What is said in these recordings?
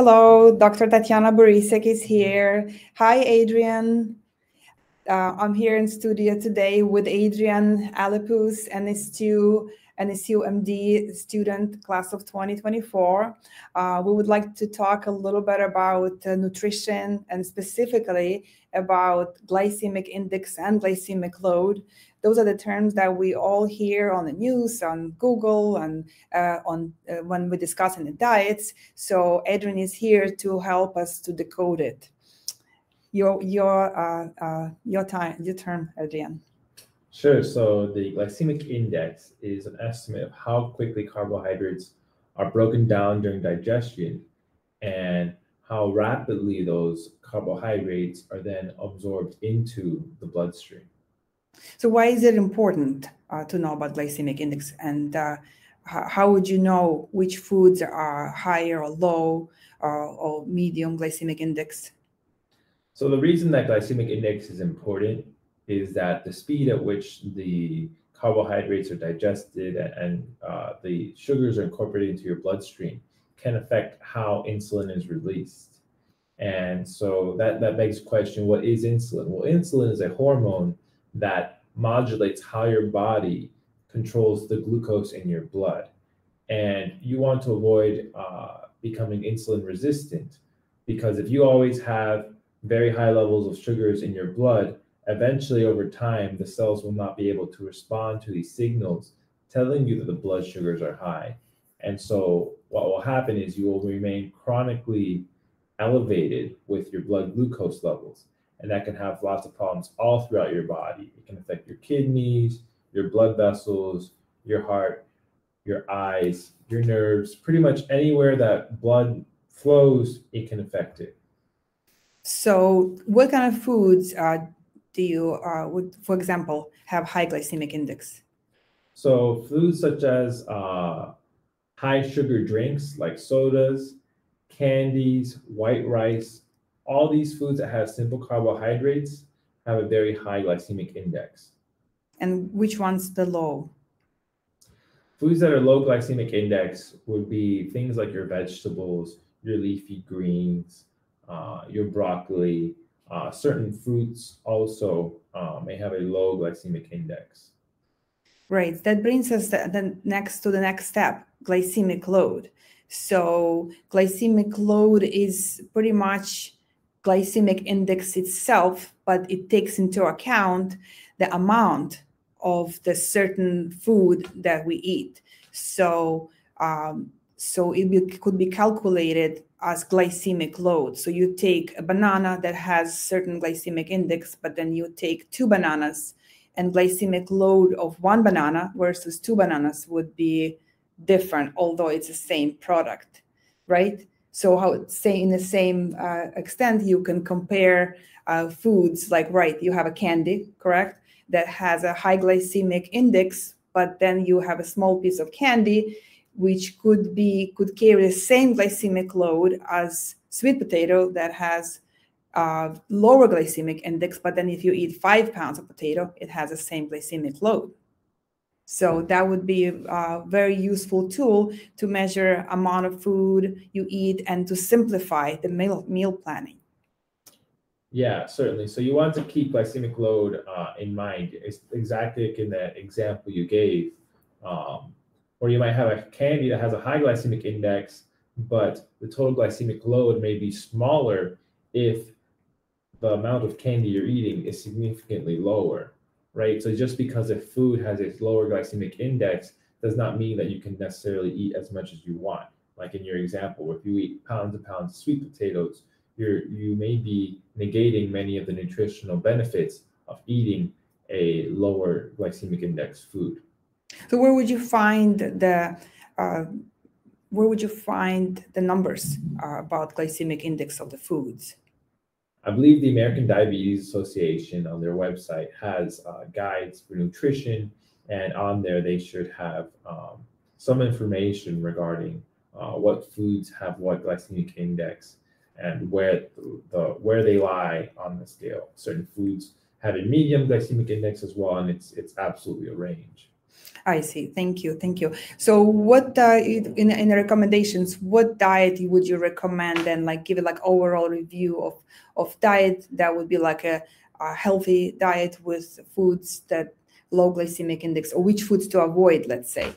Hello, Dr. Tatyana Borisiak is here. Hi, Adrian. Uh, I'm here in studio today with Adrian Alipus, MS2, NSU MD student class of 2024. Uh, we would like to talk a little bit about uh, nutrition and specifically about glycemic index and glycemic load those are the terms that we all hear on the news, on Google, and uh, on uh, when we discuss in the diets. So Adrian is here to help us to decode it. Your your uh, uh, your time, your turn, Adrian. Sure. So the glycemic index is an estimate of how quickly carbohydrates are broken down during digestion and how rapidly those carbohydrates are then absorbed into the bloodstream. So why is it important uh, to know about glycemic index and uh, how would you know which foods are higher or low or, or medium glycemic index? So the reason that glycemic index is important is that the speed at which the carbohydrates are digested and uh, the sugars are incorporated into your bloodstream can affect how insulin is released. And so that, that begs the question, what is insulin? Well, insulin is a hormone that modulates how your body controls the glucose in your blood. And you want to avoid uh, becoming insulin resistant because if you always have very high levels of sugars in your blood, eventually over time, the cells will not be able to respond to these signals telling you that the blood sugars are high. And so, what will happen is you will remain chronically elevated with your blood glucose levels and that can have lots of problems all throughout your body. It can affect your kidneys, your blood vessels, your heart, your eyes, your nerves, pretty much anywhere that blood flows, it can affect it. So, what kind of foods uh, do you, uh, would, for example, have high glycemic index? So, foods such as uh, high sugar drinks like sodas, candies, white rice, all these foods that have simple carbohydrates have a very high glycemic index. And which one's the low? Foods that are low glycemic index would be things like your vegetables, your leafy greens, uh, your broccoli. Uh, certain fruits also uh, may have a low glycemic index. Right. That brings us the, the next to the next step, glycemic load. So glycemic load is pretty much glycemic index itself, but it takes into account the amount of the certain food that we eat. So, um, so it be, could be calculated as glycemic load. So you take a banana that has certain glycemic index, but then you take two bananas, and glycemic load of one banana versus two bananas would be different, although it's the same product, right? So how say in the same uh, extent you can compare uh, foods like right you have a candy correct that has a high glycemic index, but then you have a small piece of candy which could be could carry the same glycemic load as sweet potato that has uh, lower glycemic index, but then if you eat five pounds of potato, it has the same glycemic load. So that would be a very useful tool to measure amount of food you eat and to simplify the meal, meal planning. Yeah, certainly. So you want to keep glycemic load uh, in mind. It's exactly in that example you gave, um, where you might have a candy that has a high glycemic index, but the total glycemic load may be smaller if the amount of candy you're eating is significantly lower right? So just because a food has a lower glycemic index does not mean that you can necessarily eat as much as you want. Like in your example, if you eat pounds and pounds of sweet potatoes, you're you may be negating many of the nutritional benefits of eating a lower glycemic index food. So where would you find the uh, where would you find the numbers uh, about glycemic index of the foods? I believe the American Diabetes Association on their website has uh, guides for nutrition, and on there they should have um, some information regarding uh, what foods have what glycemic index and where the where they lie on the scale. Certain foods have a medium glycemic index as well, and it's it's absolutely a range. I see. Thank you. Thank you. So, what uh, in in the recommendations, what diet would you recommend, and like give it like overall review of of diet that would be like a, a healthy diet with foods that low glycemic index, or which foods to avoid, let's say.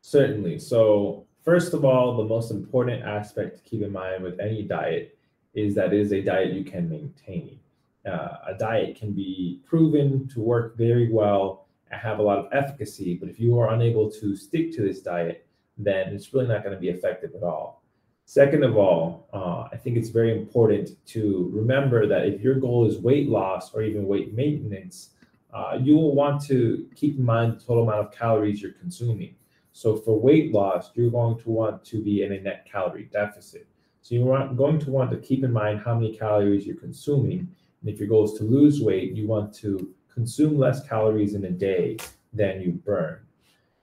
Certainly. So, first of all, the most important aspect to keep in mind with any diet is that is a diet you can maintain. Uh, a diet can be proven to work very well have a lot of efficacy, but if you are unable to stick to this diet, then it's really not going to be effective at all. Second of all, uh, I think it's very important to remember that if your goal is weight loss or even weight maintenance, uh, you will want to keep in mind the total amount of calories you're consuming. So for weight loss, you're going to want to be in a net calorie deficit. So you're going to want to keep in mind how many calories you're consuming. And if your goal is to lose weight, you want to consume less calories in a day than you burn.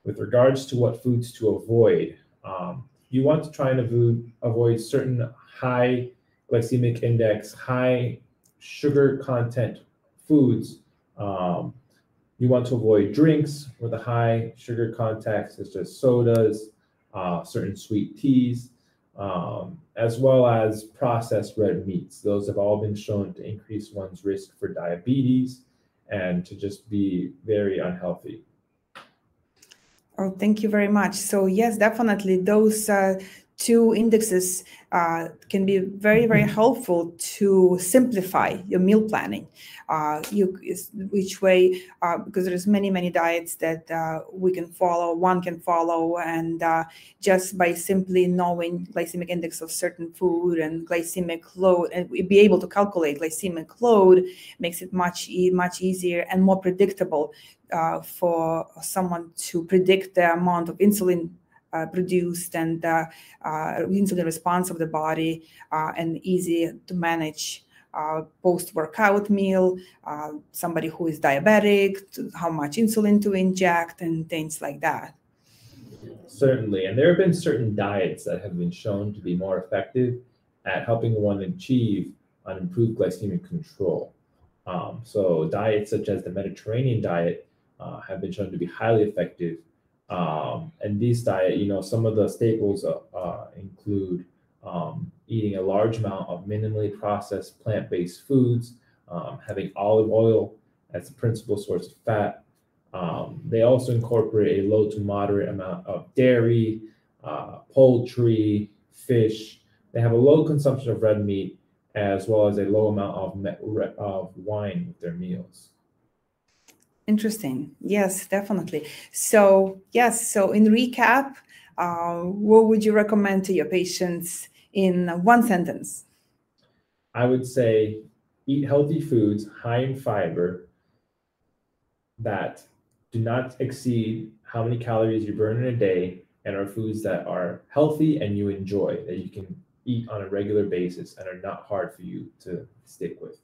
With regards to what foods to avoid, um, you want to try and avoid, avoid certain high glycemic index, high sugar content foods. Um, you want to avoid drinks with a high sugar content, such as sodas, uh, certain sweet teas, um, as well as processed red meats. Those have all been shown to increase one's risk for diabetes and to just be very unhealthy. Oh, thank you very much. So yes, definitely those uh, two indexes uh, can be very, very mm-hmm. helpful to simplify your meal planning. Uh, you, which way, uh, because there's many, many diets that uh, we can follow, one can follow, and uh, just by simply knowing glycemic index of certain food and glycemic load, and be able to calculate glycemic load makes it much, much easier and more predictable uh, for someone to predict the amount of insulin produced and uh, uh, insulin response of the body and easy to manage uh, post-workout meal, uh, somebody who is diabetic, how much insulin to inject, and things like that. Certainly, and there have been certain diets that have been shown to be more effective at helping one achieve an improved glycemic control. Um, so diets such as the Mediterranean diet uh, have been shown to be highly effective um, and these diet, you know, some of the staples uh, uh, include um, eating a large amount of minimally processed plant-based foods, um, having olive oil as the principal source of fat. Um, they also incorporate a low to moderate amount of dairy, uh, poultry, fish. They have a low consumption of red meat, as well as a low amount of, of wine with their meals. Interesting. Yes, definitely. So, yes, so in recap, uh, what would you recommend to your patients in one sentence? I would say eat healthy foods high in fiber that do not exceed how many calories you burn in a day and are foods that are healthy and you enjoy that you can eat on a regular basis and are not hard for you to stick with.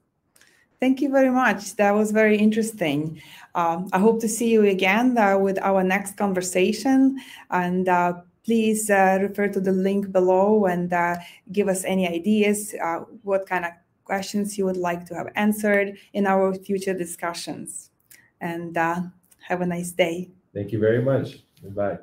Thank you very much. That was very interesting. Um, I hope to see you again uh, with our next conversation. And uh, please uh, refer to the link below and uh, give us any ideas, uh, what kind of questions you would like to have answered in our future discussions. And uh, have a nice day. Thank you very much. Bye.